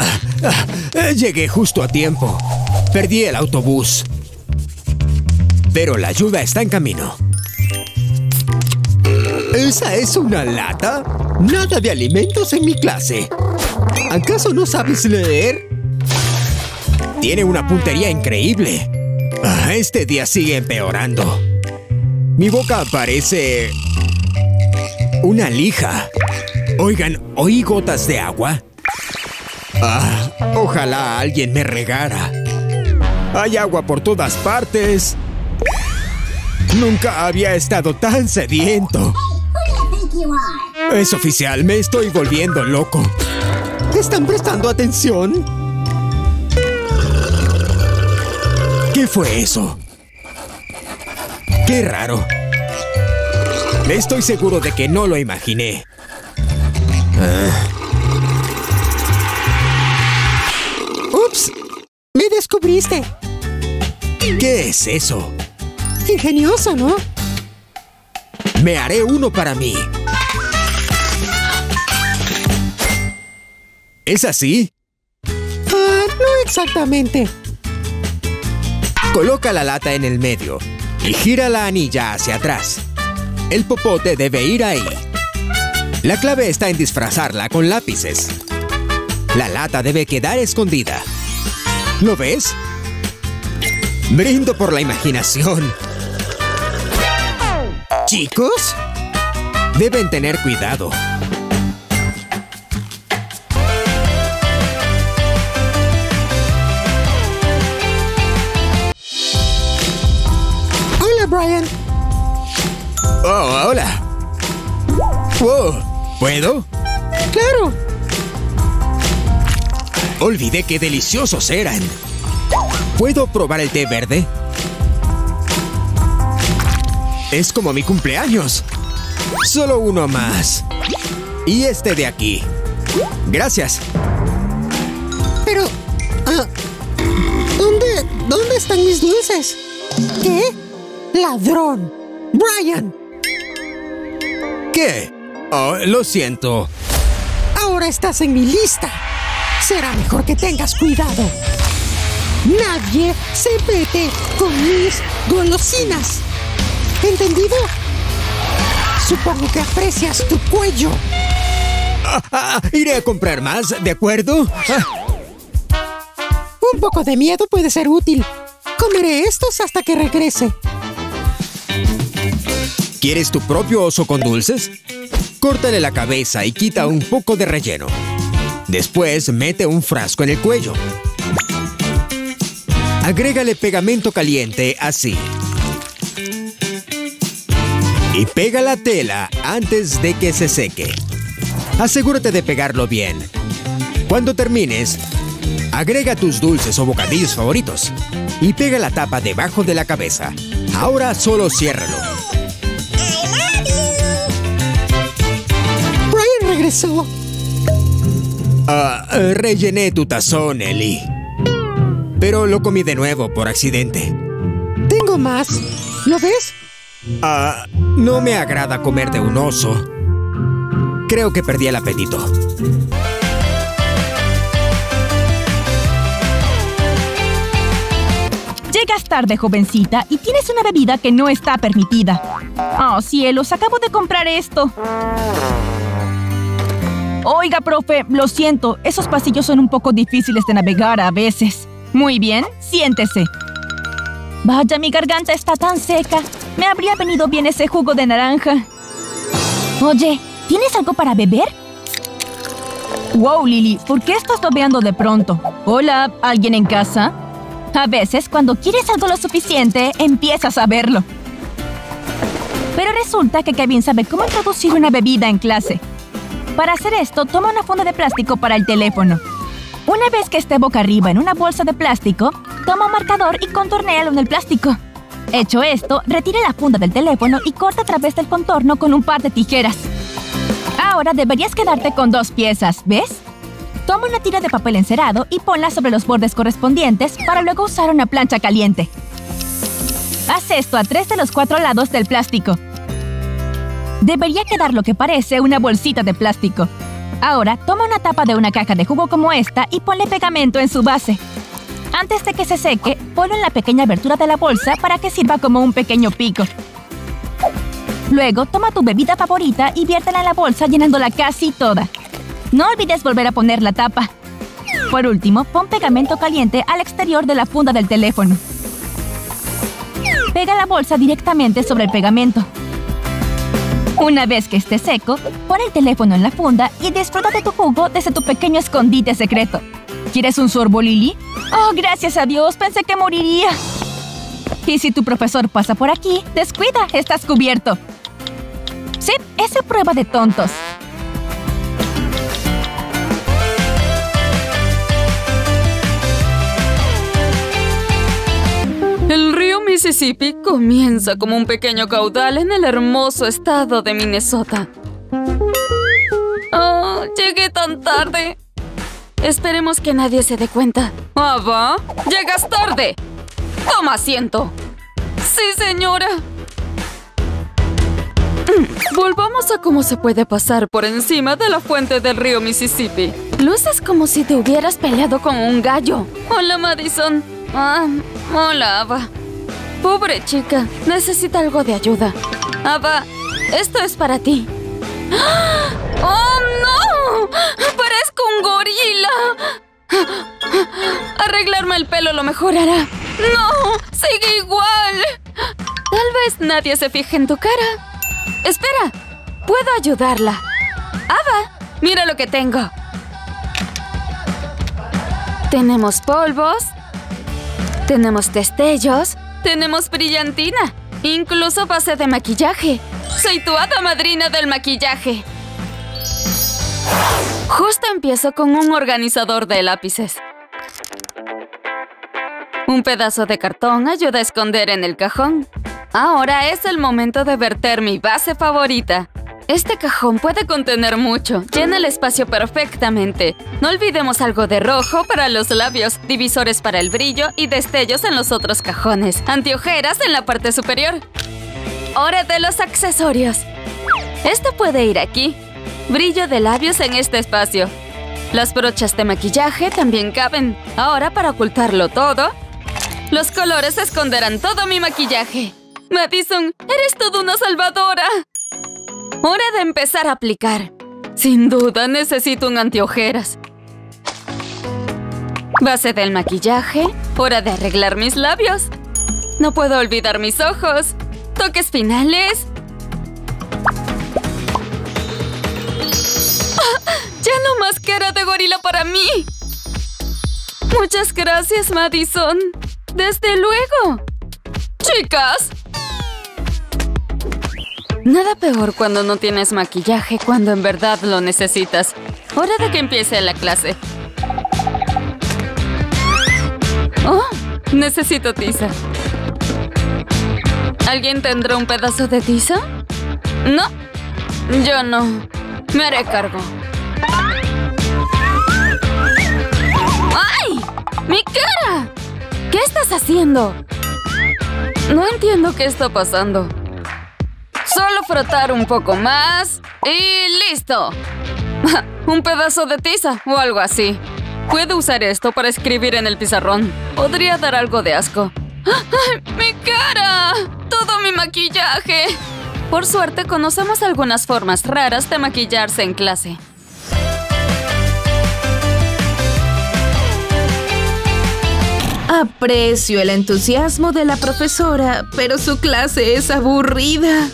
Ah, ah, llegué justo a tiempo. Perdí el autobús. Pero la ayuda está en camino. ¿Esa es una lata? Nada de alimentos en mi clase. ¿Acaso no sabes leer? Tiene una puntería increíble. Ah, este día sigue empeorando. Mi boca parece... una lija. Oigan, ¿oí gotas de agua? Ah, ojalá alguien me regara. Hay agua por todas partes. Nunca había estado tan sediento. Es oficial, me estoy volviendo loco. ¿Están prestando atención? ¿Qué fue eso? Qué raro. Estoy seguro de que no lo imaginé. ¿Qué es eso? Ingenioso, ¿no? Me haré uno para mí. ¿Es así? Ah, no exactamente. Coloca la lata en el medio y gira la anilla hacia atrás. El popote debe ir ahí. La clave está en disfrazarla con lápices. La lata debe quedar escondida. ¿Lo ves? Brindo por la imaginación. Chicos, deben tener cuidado. Hola, Brian. Oh, hola. Wow, ¿puedo? Claro. Olvidé qué deliciosos eran. ¿Puedo probar el té verde? Es como mi cumpleaños. Solo uno más. Y este de aquí. Gracias. Pero... ah, ¿Dónde... ¿Dónde están mis dulces? ¿Qué? ¡Ladrón! ¡Brian! ¿Qué? Oh, lo siento. Ahora estás en mi lista. Será mejor que tengas cuidado. Nadie se mete con mis golosinas. ¿Entendido? Supongo que aprecias tu cuello. Ah, ah, iré a comprar más, ¿de acuerdo? Ah, Un poco de miedo puede ser útil. Comeré estos hasta que regrese. ¿Quieres tu propio oso con dulces? Córtale la cabeza y quita un poco de relleno. Después mete un frasco en el cuello. Agrégale pegamento caliente así. Y pega la tela antes de que se seque. Asegúrate de pegarlo bien. Cuando termines, agrega tus dulces o bocadillos favoritos y pega la tapa debajo de la cabeza. Ahora solo ciérralo. Brian regresó. Eh, rellené tu tazón, Ellie. Pero lo comí de nuevo por accidente. Tengo más. ¿Lo ves? Ah, no me agrada comer de un oso. Creo que perdí el apetito. Llegas tarde, jovencita, y tienes una bebida que no está permitida. Oh, cielos, acabo de comprar esto. Oiga, profe, lo siento, esos pasillos son un poco difíciles de navegar a veces. Muy bien, siéntese. Vaya, mi garganta está tan seca. Me habría venido bien ese jugo de naranja. Oye, ¿tienes algo para beber? Wow, Lily, ¿por qué estás tobeando de pronto? Hola, ¿alguien en casa? A veces, cuando quieres algo lo suficiente, empiezas a verlo. Pero resulta que Kevin sabe cómo introducir una bebida en clase. Para hacer esto, toma una funda de plástico para el teléfono. Una vez que esté boca arriba en una bolsa de plástico, toma un marcador y contornéalo en el plástico. Hecho esto, retire la funda del teléfono y corta a través del contorno con un par de tijeras. Ahora deberías quedarte con dos piezas, ¿ves? Toma una tira de papel encerado y ponla sobre los bordes correspondientes para luego usar una plancha caliente. Haz esto a tres de los cuatro lados del plástico. Debería quedar lo que parece una bolsita de plástico. Ahora, toma una tapa de una caja de jugo como esta y ponle pegamento en su base. Antes de que se seque, ponlo en la pequeña abertura de la bolsa para que sirva como un pequeño pico. Luego, toma tu bebida favorita y viértela en la bolsa llenándola casi toda. No olvides volver a poner la tapa. Por último, pon pegamento caliente al exterior de la funda del teléfono. Pega la bolsa directamente sobre el pegamento. Una vez que esté seco, pon el teléfono en la funda y disfruta de tu jugo desde tu pequeño escondite secreto. ¿Quieres un sorbo, Lily? Oh, gracias a Dios, pensé que moriría. Y si tu profesor pasa por aquí, descuida, estás cubierto. Sí, esa prueba de tontos. Mississippi comienza como un pequeño caudal en el hermoso estado de Minnesota. Oh, llegué tan tarde. Esperemos que nadie se dé cuenta. ¿Ava? ¡Llegas tarde! ¡Toma asiento! ¡Sí, señora! Mm, volvamos a cómo se puede pasar por encima de la fuente del río Mississippi. Luces como si te hubieras peleado con un gallo. Hola, Madison. Ah, hola, Ava. Pobre chica, necesita algo de ayuda. Ava, esto es para ti. ¡Oh, no! ¡Parezco un gorila! Arreglarme el pelo lo mejorará. ¡No! ¡Sigue igual! Tal vez nadie se fije en tu cara. Espera, puedo ayudarla. Ava, mira lo que tengo. Tenemos polvos, tenemos destellos, tenemos brillantina, incluso base de maquillaje. Soy tu hada madrina del maquillaje. Justo empiezo con un organizador de lápices. Un pedazo de cartón ayuda a esconder en el cajón. Ahora es el momento de verter mi base favorita. Este cajón puede contener mucho. Llena el espacio perfectamente. No olvidemos algo de rojo para los labios, divisores para el brillo y destellos en los otros cajones. Antiojeras en la parte superior. Hora de los accesorios. Esto puede ir aquí. Brillo de labios en este espacio. Las brochas de maquillaje también caben. Ahora para ocultarlo todo, los colores esconderán todo mi maquillaje. Madison, eres toda una salvadora. Hora de empezar a aplicar. Sin duda necesito un antiojeras. Base del maquillaje. Hora de arreglar mis labios. No puedo olvidar mis ojos. Toques finales. ¡Ya no más cara de gorila para mí! Muchas gracias, Madison. ¡Desde luego! ¡Chicas! Nada peor cuando no tienes maquillaje cuando en verdad lo necesitas. Hora de que empiece la clase. ¡Oh! Necesito tiza. ¿Alguien tendrá un pedazo de tiza? No. Yo no. Me haré cargo. ¡Ay! ¡Mi cara! ¿Qué estás haciendo? No entiendo qué está pasando. Solo frotar un poco más y listo. un pedazo de tiza o algo así. Puedo usar esto para escribir en el pizarrón. Podría dar algo de asco. ¡Mi cara! ¡Todo mi maquillaje! Por suerte, conocemos algunas formas raras de maquillarse en clase. Aprecio el entusiasmo de la profesora, pero su clase es aburrida.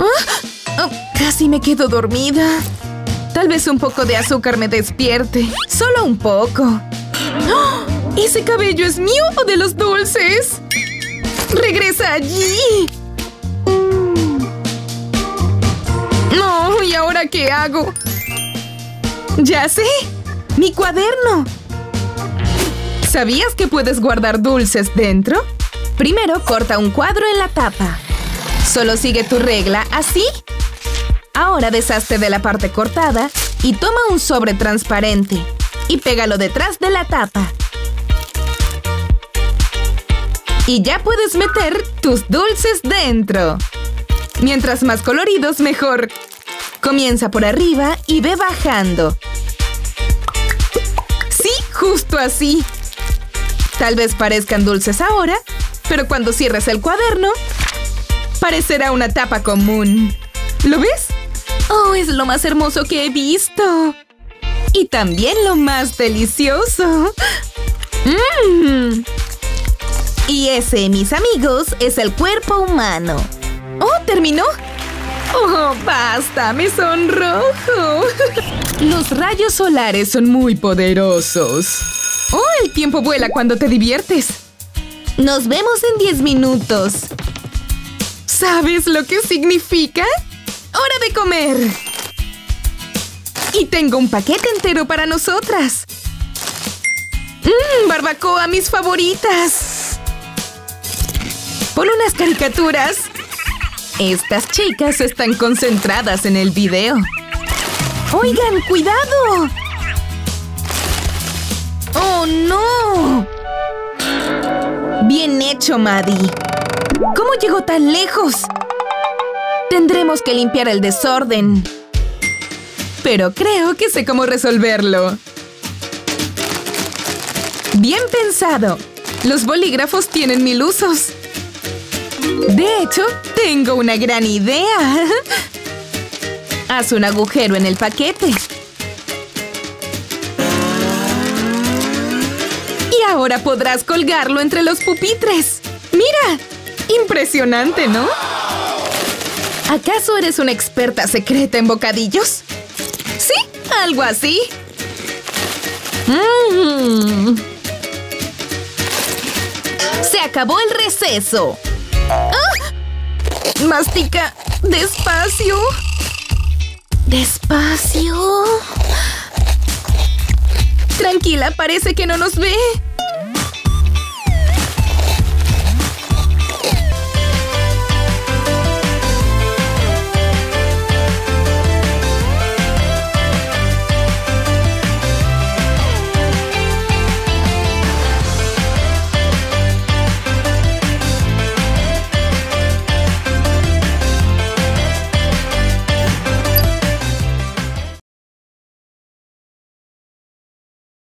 Ah, oh, casi me quedo dormida. Tal vez un poco de azúcar me despierte. Solo un poco. ¡Oh! ¿Ese cabello es mío o de los dulces? ¡Regresa allí! No, ¿y ahora qué hago? ¡Ya sé! ¡Mi cuaderno! ¿Sabías que puedes guardar dulces dentro? Primero corta un cuadro en la tapa. Solo sigue tu regla así. Ahora deshazte de la parte cortada y toma un sobre transparente y pégalo detrás de la tapa. Y ya puedes meter tus dulces dentro. Mientras más coloridos, mejor. Comienza por arriba y ve bajando. Sí, justo así. Tal vez parezcan dulces ahora, pero cuando cierres el cuaderno, parecerá una tapa común. ¿Lo ves? Oh, es lo más hermoso que he visto. Y también lo más delicioso. Mmm. Y ese, mis amigos, es el cuerpo humano. ¡Oh, terminó! ¡Oh, basta! ¡Me sonrojo! Los rayos solares son muy poderosos. ¡Oh, el tiempo vuela cuando te diviertes! Nos vemos en 10 minutos. ¿Sabes lo que significa? ¡Hora de comer! Y tengo un paquete entero para nosotras. ¡Mmm, barbacoa, mis favoritas! Pon unas caricaturas. Estas chicas están concentradas en el video. ¡Oigan, cuidado! ¡Oh, no! Bien hecho, Maddie. ¿Cómo llegó tan lejos? Tendremos que limpiar el desorden. Pero creo que sé cómo resolverlo. Bien pensado. Los bolígrafos tienen mil usos. De hecho, tengo una gran idea. Haz un agujero en el paquete. Y ahora podrás colgarlo entre los pupitres. ¡Mira! Impresionante, ¿no? ¿Acaso eres una experta secreta en bocadillos? ¿Sí? Algo así. Mm. Se acabó el receso. ¡Ah! Mastica despacio. Despacio. Tranquila, parece que no nos ve.